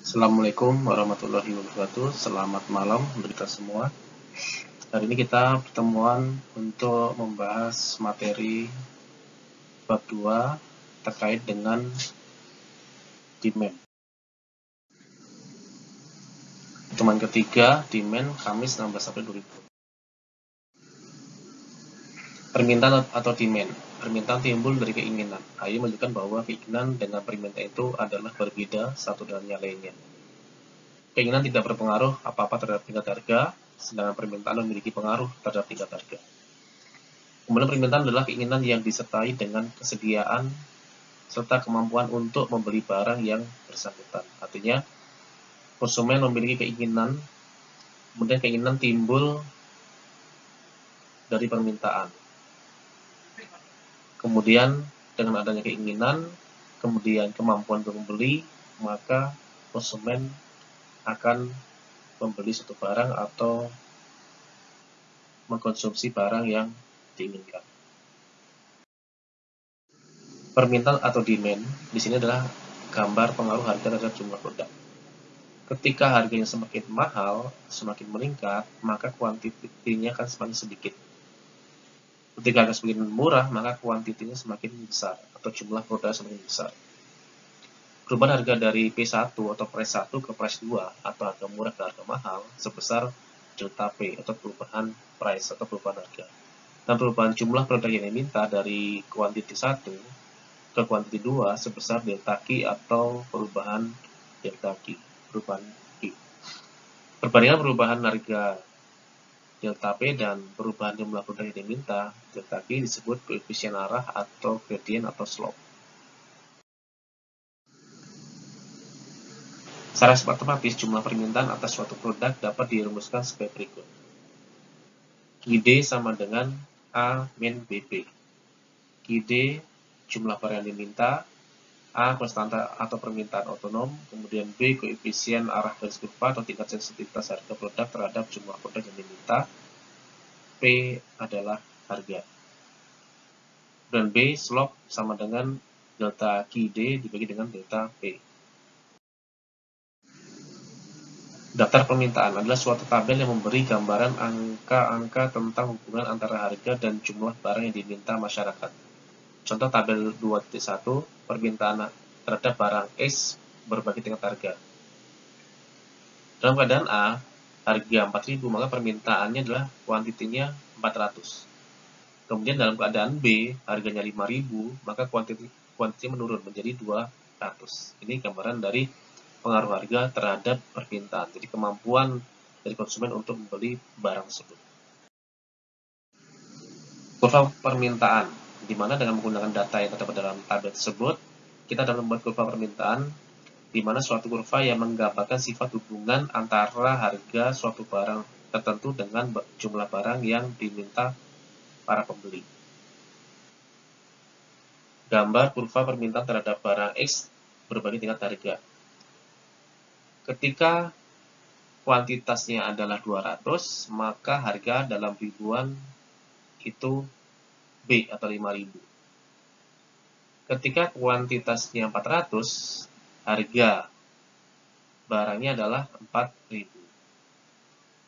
Assalamualaikum warahmatullahi wabarakatuh. Selamat malam untuk kita semua. Hari ini kita pertemuan untuk membahas materi bab 2 terkait dengan demand. Pertemuan ketiga, demand Kamis 16 April 2020. Permintaan atau demand. Permintaan timbul dari keinginan. Ayo menunjukkan bahwa keinginan dengan permintaan itu adalah berbeda satu dengan yang lainnya. Keinginan tidak berpengaruh apa-apa terhadap tingkat harga, sedangkan permintaan memiliki pengaruh terhadap tingkat harga. Kemudian permintaan adalah keinginan yang disertai dengan kesediaan serta kemampuan untuk membeli barang yang bersangkutan. Artinya, konsumen memiliki keinginan, kemudian keinginan timbul dari permintaan Kemudian dengan adanya keinginan, kemudian kemampuan untuk membeli, maka konsumen akan membeli suatu barang atau mengkonsumsi barang yang diinginkan. Permintaan atau demand di sini adalah gambar pengaruh harga terhadap jumlah produk. Ketika harganya semakin mahal, semakin meningkat, maka kuantitinya akan semakin sedikit Ketika harga semakin murah, maka kuantitinya semakin besar atau jumlah produk semakin besar. Perubahan harga dari P1 atau price 1 ke price 2 atau harga murah ke harga mahal sebesar delta P atau perubahan price atau perubahan harga. Dan perubahan jumlah produk yang diminta dari kuantiti 1 ke kuantiti 2 sebesar delta Q atau perubahan delta Q, perubahan Q. Perbandingan perubahan harga delta P dan perubahan jumlah produk yang diminta, delta Q disebut koefisien arah atau gradient atau slope. Secara matematis, jumlah permintaan atas suatu produk dapat dirumuskan sebagai berikut. QD sama dengan A min BB. QD jumlah barang yang diminta, A konstanta atau permintaan otonom, kemudian B koefisien arah garis kurva atau tingkat sensitivitas harga produk terhadap jumlah produk yang diminta, P adalah harga. Dan B slope sama dengan delta QD dibagi dengan delta P. Daftar permintaan adalah suatu tabel yang memberi gambaran angka-angka tentang hubungan antara harga dan jumlah barang yang diminta masyarakat. Contoh tabel 2.1, permintaan terhadap barang X berbagi tingkat harga. Dalam keadaan A, harga 4000, maka permintaannya adalah kuantitinya 400. Kemudian dalam keadaan B, harganya 5000, maka kuantiti, kuantitinya menurun menjadi 200. Ini gambaran dari pengaruh harga terhadap permintaan. Jadi kemampuan dari konsumen untuk membeli barang tersebut. Kurva permintaan, di mana dengan menggunakan data yang terdapat dalam tabel tersebut, kita dapat membuat kurva permintaan di mana suatu kurva yang menggambarkan sifat hubungan antara harga suatu barang tertentu dengan jumlah barang yang diminta para pembeli. Gambar kurva permintaan terhadap barang X berbagi tingkat harga. Ketika kuantitasnya adalah 200, maka harga dalam ribuan itu B atau 5000. Ketika kuantitasnya 400, harga barangnya adalah 4000.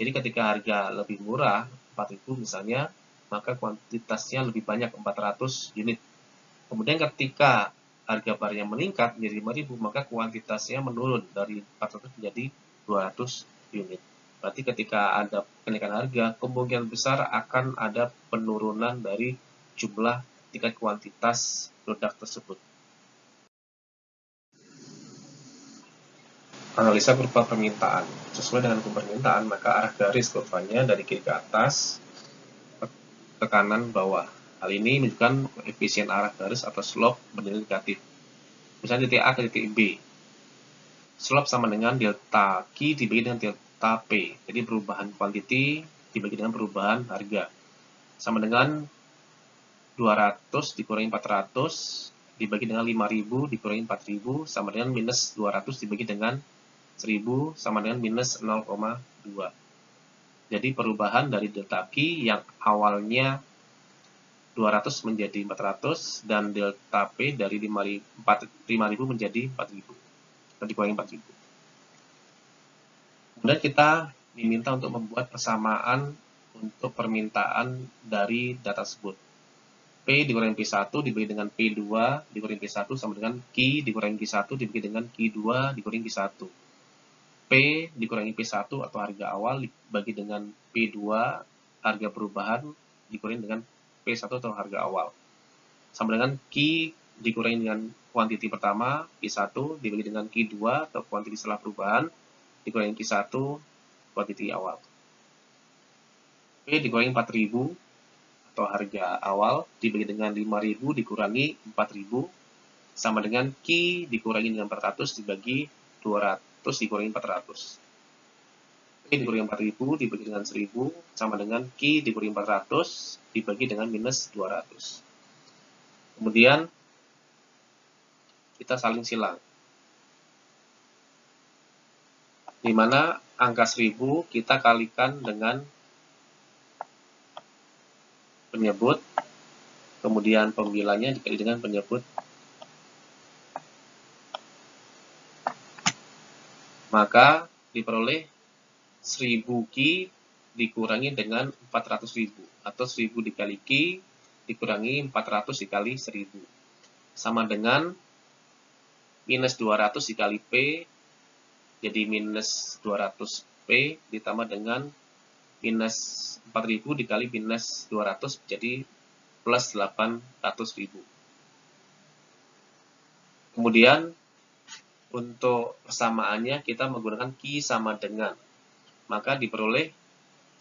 Jadi ketika harga lebih murah, 4000 misalnya, maka kuantitasnya lebih banyak 400 unit. Kemudian ketika harga barangnya meningkat menjadi 5000 maka kuantitasnya menurun dari 400 menjadi 200 unit. Berarti ketika ada kenaikan harga, kemungkinan besar akan ada penurunan dari jumlah tingkat kuantitas produk tersebut. Analisa kurva permintaan. Sesuai dengan kurva permintaan, maka arah garis kurvanya dari kiri ke atas ke kanan bawah. Hal ini menunjukkan koefisien arah garis atau slope menjadi negatif. Misalnya titik A ke titik B. Slope sama dengan delta Q dibagi dengan delta P. Jadi perubahan quantity dibagi dengan perubahan harga. Sama dengan 200 dikurangi 400 dibagi dengan 5000 dikurangi 4000 sama dengan minus 200 dibagi dengan 1000 sama dengan minus 0,2. Jadi perubahan dari delta Q yang awalnya 200 menjadi 400 dan delta P dari 5000 menjadi 4000 dan dikurangi 4000. Kemudian kita diminta untuk membuat persamaan untuk permintaan dari data tersebut. P dikurangi P1 dibagi dengan P2 dikurangi P1 sama dengan Q dikurangi Q1 dibagi dengan Q2 dikurangi Q1. P dikurangi P1 atau harga awal dibagi dengan P2 harga perubahan dikurangi dengan P1 atau harga awal. Sama dengan Q dikurangi dengan kuantiti pertama P1 dibagi dengan Q2 atau kuantiti setelah perubahan dikurangi Q1 kuantiti awal. P dikurangi 4000 atau harga awal dibagi dengan 5000 dikurangi 4000 sama dengan Q dikurangi dengan 400 dibagi 200 dikurangi 400. P dikurangi 4000 dibagi dengan 1000 sama dengan Q dikurangi 400 dibagi dengan minus 200. Kemudian kita saling silang. Di mana angka 1000 kita kalikan dengan penyebut, kemudian pembilanya dikali dengan penyebut, maka diperoleh 1000 ki dikurangi dengan 400.000 atau 1000 dikali ki dikurangi 400 dikali 1000 sama dengan minus 200 dikali P jadi minus 200 P ditambah dengan minus 4000 dikali minus 200 jadi plus 800.000. Kemudian untuk persamaannya kita menggunakan Q sama dengan. Maka diperoleh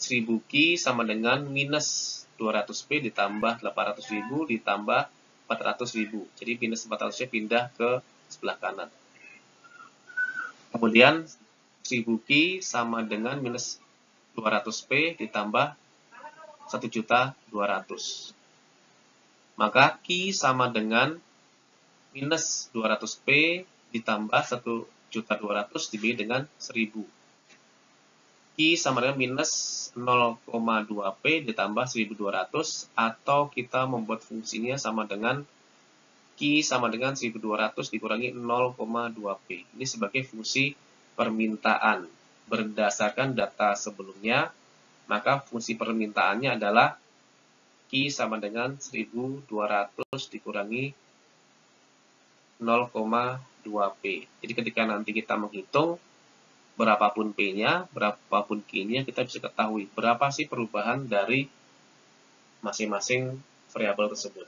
1000 Q sama dengan minus 200P ditambah 800.000 ditambah 400.000. Jadi minus 400 nya pindah ke sebelah kanan. Kemudian 1000 Q sama dengan minus 200P ditambah 1.200. Maka Q sama dengan minus 200P ditambah 1.200 dibagi dengan 1000. Q sama dengan minus 0,2P ditambah 1200 atau kita membuat fungsinya sama dengan Q sama dengan 1200 dikurangi 0,2P. Ini sebagai fungsi permintaan berdasarkan data sebelumnya, maka fungsi permintaannya adalah Q sama dengan 1200 dikurangi 0,2P. Jadi ketika nanti kita menghitung berapapun P-nya, berapapun Q-nya, kita bisa ketahui berapa sih perubahan dari masing-masing variabel tersebut.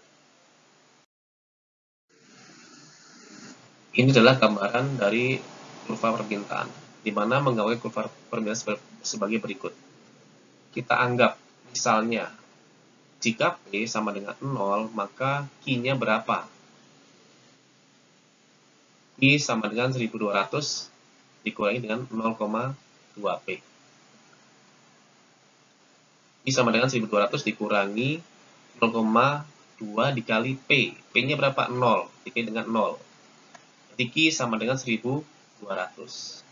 Ini adalah gambaran dari kurva permintaan di mana menggawe kurva permintaan sebagai berikut. Kita anggap misalnya jika P sama dengan 0, maka Q-nya berapa? Q sama dengan 1200 dikurangi dengan 0,2P. Q sama dengan 1200 dikurangi 0,2 dikali P. P-nya berapa? 0. Dikali dengan 0. Jadi sama dengan 1200.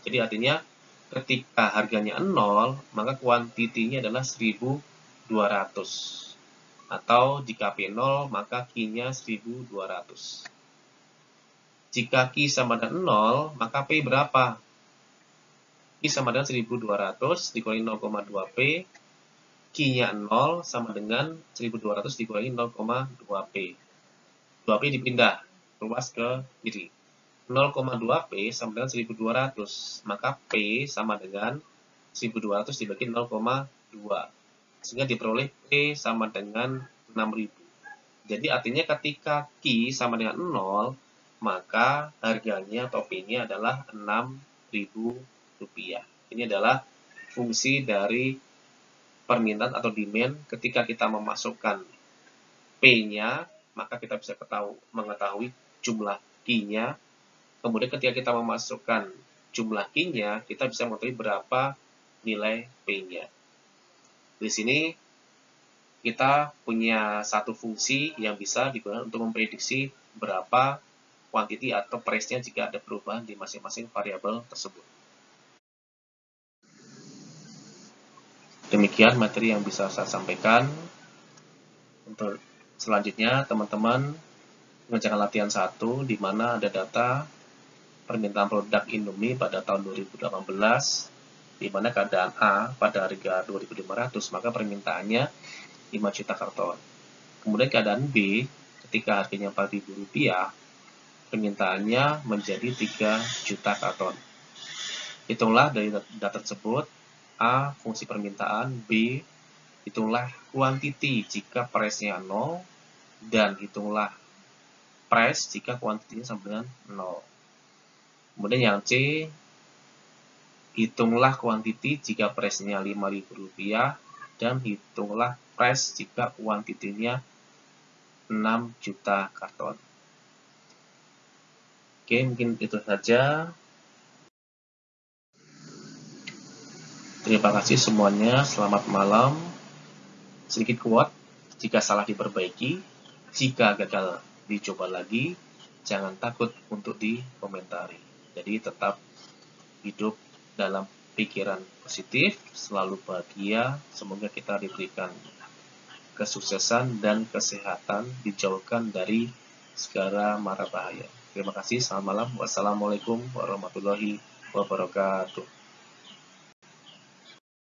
Jadi artinya ketika harganya 0, maka kuantitinya adalah 1200. Atau jika P0, maka Q-nya 1200. Jika Q sama dengan 0, maka P berapa? Q sama dengan 1200 dikurangi 0,2P. Q-nya 0 sama dengan 1200 dikurangi 0,2P. 2P dipindah, luas ke kiri. 0,2P sama dengan 1200. Maka P sama dengan 1200 dibagi 0,2. Sehingga diperoleh P sama dengan 6000. Jadi artinya ketika Q sama dengan 0, maka harganya atau P-nya adalah 6000 rupiah. Ini adalah fungsi dari permintaan atau demand ketika kita memasukkan P-nya, maka kita bisa ketahui, mengetahui jumlah Q-nya Kemudian ketika kita memasukkan jumlah Q-nya, kita bisa mengetahui berapa nilai P-nya. Di sini kita punya satu fungsi yang bisa digunakan untuk memprediksi berapa quantity atau price-nya jika ada perubahan di masing-masing variabel tersebut. Demikian materi yang bisa saya sampaikan. Untuk selanjutnya, teman-teman mengerjakan latihan satu di mana ada data permintaan produk Indomie pada tahun 2018 di mana keadaan A pada harga 2.500 maka permintaannya 5 juta karton. Kemudian keadaan B ketika harganya 4.000 rupiah permintaannya menjadi 3 juta karton. Hitunglah dari data tersebut A fungsi permintaan, B hitunglah kuantiti jika price-nya 0 dan hitunglah price jika kuantitinya sama dengan 0. Kemudian yang C Hitunglah kuantiti jika price-nya Rp5.000 dan hitunglah price jika kuantitinya 6 juta karton. Oke, mungkin itu saja. Terima kasih semuanya. Selamat malam. Sedikit kuat, jika salah diperbaiki, jika gagal dicoba lagi, jangan takut untuk dikomentari. Jadi tetap hidup dalam pikiran positif, selalu bahagia. Semoga kita diberikan kesuksesan dan kesehatan, dijauhkan dari segala mara bahaya. Terima kasih, selamat malam. Wassalamualaikum warahmatullahi wabarakatuh.